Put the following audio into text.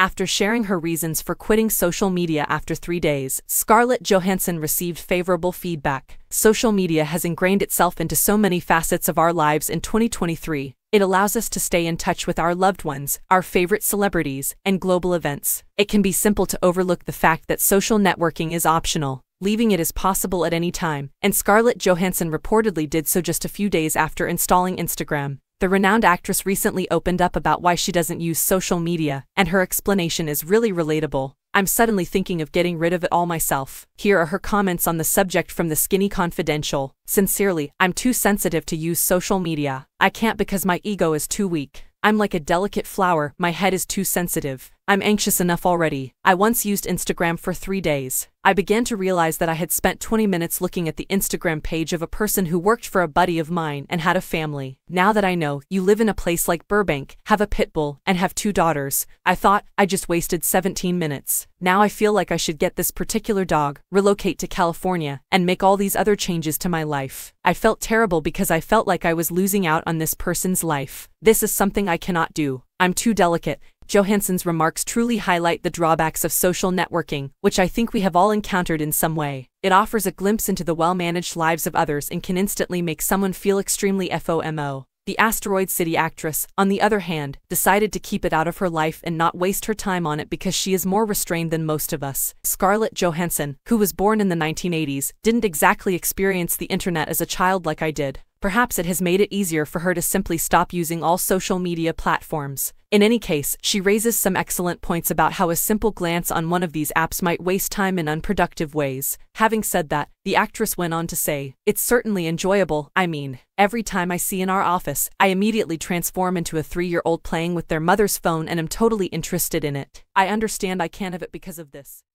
After sharing her reasons for quitting social media after three days, Scarlett Johansson received favorable feedback. Social media has ingrained itself into so many facets of our lives in 2023. It allows us to stay in touch with our loved ones, our favorite celebrities, and global events. It can be simple to overlook the fact that social networking is optional, leaving it as possible at any time, and Scarlett Johansson reportedly did so just a few days after installing Instagram. The renowned actress recently opened up about why she doesn't use social media, and her explanation is really relatable. I'm suddenly thinking of getting rid of it all myself. Here are her comments on the subject from the Skinny Confidential. Sincerely, I'm too sensitive to use social media. I can't because my ego is too weak. I'm like a delicate flower, my head is too sensitive. I'm anxious enough already. I once used Instagram for three days. I began to realize that I had spent 20 minutes looking at the Instagram page of a person who worked for a buddy of mine and had a family. Now that I know you live in a place like Burbank, have a pit bull, and have two daughters, I thought I just wasted 17 minutes. Now I feel like I should get this particular dog, relocate to California, and make all these other changes to my life. I felt terrible because I felt like I was losing out on this person's life. This is something I cannot do. I'm too delicate, Johansson's remarks truly highlight the drawbacks of social networking, which I think we have all encountered in some way. It offers a glimpse into the well-managed lives of others and can instantly make someone feel extremely FOMO. The Asteroid City actress, on the other hand, decided to keep it out of her life and not waste her time on it because she is more restrained than most of us. Scarlett Johansson, who was born in the 1980s, didn't exactly experience the internet as a child like I did. Perhaps it has made it easier for her to simply stop using all social media platforms. In any case, she raises some excellent points about how a simple glance on one of these apps might waste time in unproductive ways. Having said that, the actress went on to say, It's certainly enjoyable, I mean, every time I see in our office, I immediately transform into a three-year-old playing with their mother's phone and am totally interested in it. I understand I can't have it because of this.